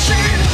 machine.